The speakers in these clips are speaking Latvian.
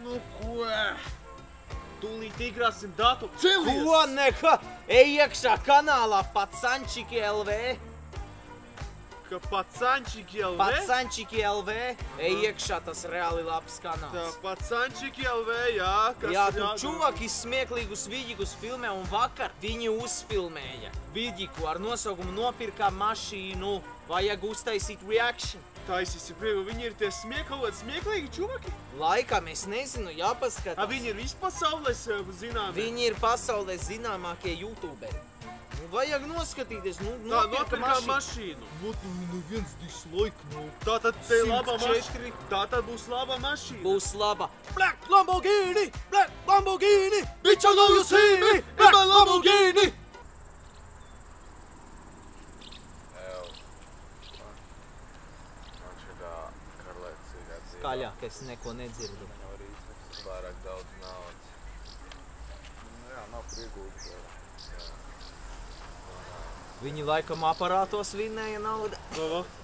Nu ko? Tūlīt igrāsim datu. Ko nekā? Ej iekšā kanālā Patsančiki LV. Ka pacančiki LV? Patsančiki LV. Ej iekšā, tas reāli labs Tā, kanāls. pacančiki LV, jā. Kas Jā, tur čuvaki smieklīgus vidikus filmē un vakar viņi uzfilmēja vidiku ar nosaukumu nopirkā mašīnu. Vajag uztaisīt reakciju. Taisīsi brīvi, viņi ir tie smieklīgi, smieklīgi čūvaki. Laikam es nezinu, jāpaskatās. A, viņi ir vispasaulēs zināmākie. Viņi ir pasaulē zināmākie youtuberi. Nu, vajag noskatīties, nu, nu tā nopirka mašīnu. mašīnu. Vat, nu, neviens dislike nav. Tā tad te laba mašīna. Tā tad būs laba mašīna. Būs laba. Black Lamborghini! Black Lamborghini! Bitch, I know you see me! Black Lamborghini! Lamborghini. Skaļāk, es neko nedzirdu. Nav rīts, pārāk daudz naudas. Nu Jā, nav priegūti. Viņi laikam aparātos vinnēja naudu. Aha.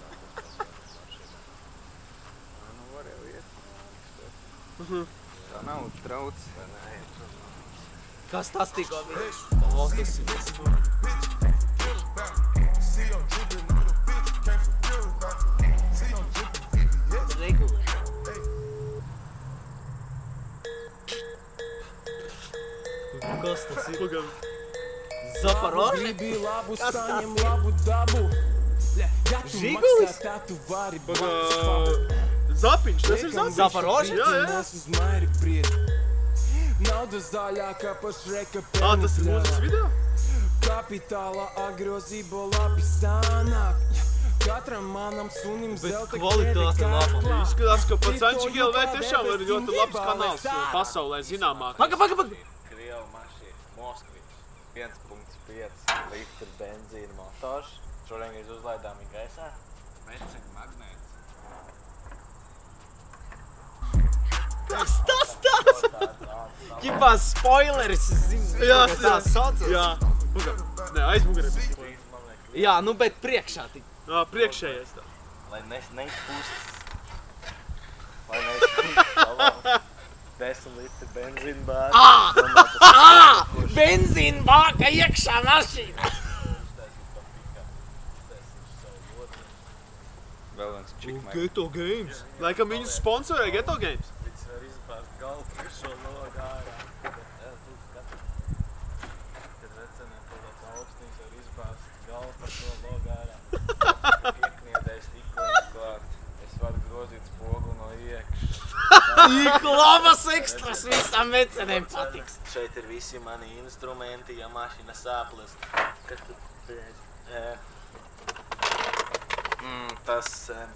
Nu, var jau iet. Tā nav trauc? Kas tas tikko bija? O, tas ir. Regulāri. Kas tas ir? Pagaid. Zaporoži? Gribi labu saņem ir? labu dabu. Ja tu Žigulis? maksā, tā tu vari Pagaid. Zapiņš, tas ir zapiņš. Zaporoži? Jā, jā. Nes uz mairi priet. Nauda zaļākā pašreka Ā, tas ir mūzikas video? Kapitāla agrozība labi sanāk. Katram manam sunim Bet zelta kvalitāte laba. Izskatās, ka pats Cito Ančiki LV jūtā tiešām ir ļoti labs kanāls pasaulē zināmākais. Paga, paga, paga! Moskvič, 1.5 litru benzīna motors. Šoreiz uzlaidām viņu gaisā. Vecina magnēts. Kas tas tāds? Ģipā spoileris, zinu. Jā, tā jā. saucas. Jā. Nē, aizmugurē. Jā, nu bet priekšā tik. Jā, priekšējais tā. Lai nes, neizpūst. Lai neizpūst. 10 litru benzīna bāzi. Ā! Ā! Benzīna bāka iekšā mašīnā. Vēl viens čik Geto Games. Laikam viņus sponsorē Geto Games. Viņš var izbāzt galvu par šo logu ārā. Kad veceniem kaut kāds augstnīgs var izbāzt galvu par šo logu ārā. Iekniedējis tikko klāt. Es varu grozīt spogu no iekšas. Tik labas ekstras visam veceniem patiks. Šeit ir visi mani instrumenti, ja mašīna sāples. Kas tu pēc? Mm, tas eh,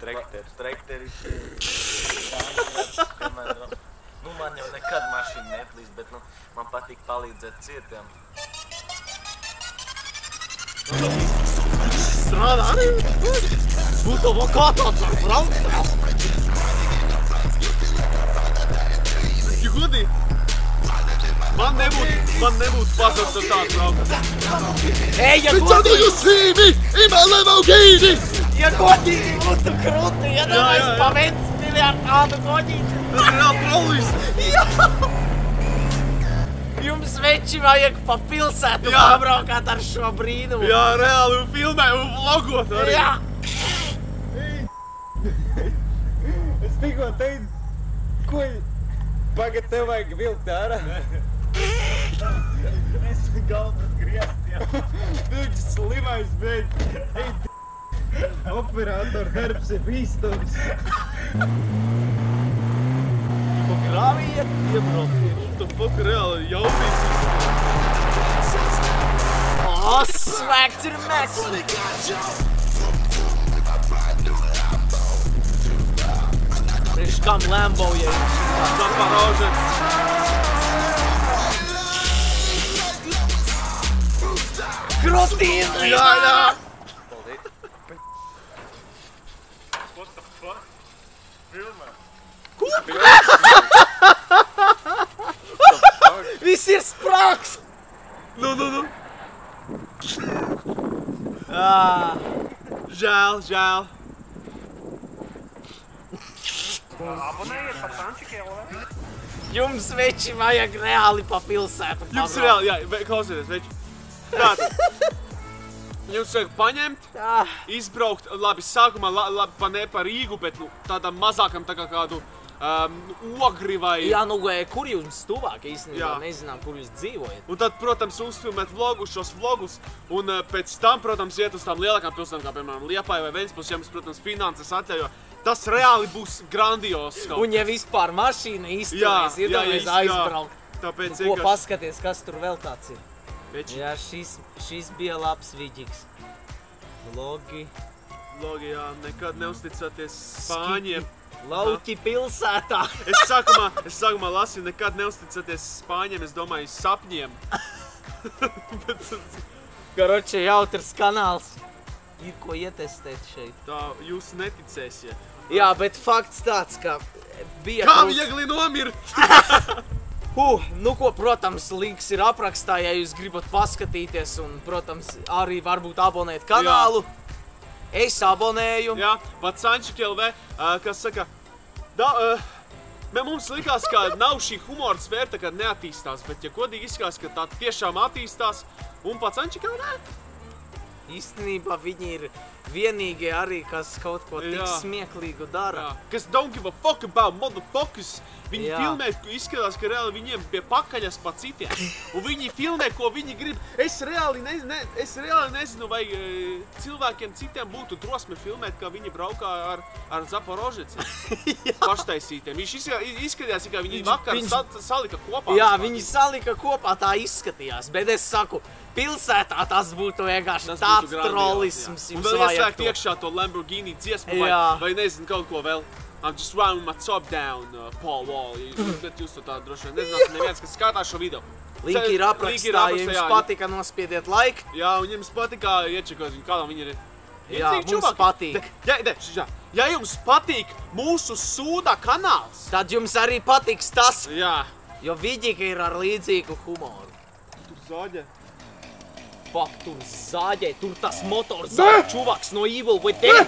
trekteris. Trekteris. Piemēram, nu man jau nekad mašīna neplīst, bet nu, man patīk palīdzēt cietiem. Strādā arī. Būtu vēl kā tāds ar braukt. Man nebūtu, man nebūtu pazudis ar tādu braukt. Ej, ja godīgi, me in my Lamborghini! ja godīgi būtu krūti, ja Jā, domājas jā, jā. pa Ventspili ar tādu godīti. Tas ir reāli trollis. Jums veči vajag pa pilsētu Jā. pabraukāt ar šo brīnumu. Jā, reāli un filmē un vlogot arī. Jā. Es tikko teicu, ko Pagad, tev vajag vilkt ārā. Es galvu grieztiem. Viņš slimais beidz. Operator darbs ir bīstams. Pa grāvī iet, iebraukt. Tu fuck reāli jautīs. O, swag to the max. Priekš kam Lambo, ja ir šitā? Jā, jā. What the fuck? Filmē. Viss ir sprāks! Nu, nu, nu. Ah, Žēl, žēl. Abonējiet par Sančikiem, vai? Jums veči vajag reāli pa pilsētu. Jums reāli, jā, klausieties, veči. Tātad. Jums vajag paņemt, Ah, izbraukt, labi, sākumā la, la, pa ne pa Rīgu, bet nu, tādam mazākam tā kā kādu um, ogri vai... Jā, nu, e, kur jums tuvāk īstenībā? Jā. Nezinām, kur jūs dzīvojat. Un tad, protams, uzfilmēt vlogus, šos vlogus, un uh, pēc tam, protams, iet uz tām lielākām pilsētām, kā piemēram Liepāja vai Ventspils, ja mums, protams, finanses atļauj, jo tas reāli būs grandios. kaut Un ja vispār mašīna jā, izturēs, ir jā, domājis jā, aizbraukt. Tāpēc Nu, ko vienkārši- paskaties, kas tur vēl tāds ir? Veči, Jā, šis, šis bija labs vidīgs. Logi, Logi, jā, nekad neusticēties Spāņiem. lauki pilsētā. Es sākumā, es sākumā lasīju, nekad neusticēties Spāņiem, es domāju, sapņiem. Bet Karoče, jautrs kanāls. Ir ko ietestēt šeit. tā jūs neticēsiet. Jā, bet fakts tāds, ka bija Kā trūks- viegli nomirt? Huh, nu ko, protams, links ir aprakstā, ja jūs gribat paskatīties un, protams, arī varbūt abonēt kanālu. Es abonēju. Jā, pat Sančik LV, ā, kas saka, da, uh, mums likās, ka nav šī humora sfēra, tā kā neattīstās, bet, ja godīgi izskatās, ka tā tiešām attīstās, un pats Sančik LV, Īstenībā viņi ir vienīgie arī, kas kaut ko tik Jā. smieklīgu dara. jā, kas don't give a fuck about motherfuckers, viņi Jā. filmē, ka izskatās, ka reāli viņiem pie pakaļas pa citiem, un viņi filmē, ko viņi grib. Es reāli, ne, ne, es reāli nezinu, vai e, cilvēkiem citiem būtu drosme filmēt, kā viņi braukā ar, ar Zaporožeci. Paštaisītiem. Viņš izska- izskatījās, ka viņi Viņš- vakar viņš- sa, salika kopā. Jā, viņi salika kopā, tā izskatījās. Bet es saku, pilsētā tas būtu vienkārši Tas tāds būtu trollisms. Un vēl vajag to. iekšā to Lamborghini dziesmu vai, vai nezinu kaut ko vēl. I'm just running my top down, uh, Paul Wall. Jūs, bet jūs to tā droši vien nezināt, neviens, kas skatās šo video. Linki ir aprakstā, ja jums jā. patika, nospiediet like. Jā, un jums patīk, iečekot viņu, kādam viņi ir. Jā, mums čuvaki. patīk. Ja, ja, ja, ja jums patīk mūsu sūda kanāls, Tad jums arī patiks tas, jā, jo Vidika ir ar līdzīgu humoru. tur zāģē. Fuck, tur zāģē, tur tas motors zāģē, čuvaks no Evil Within.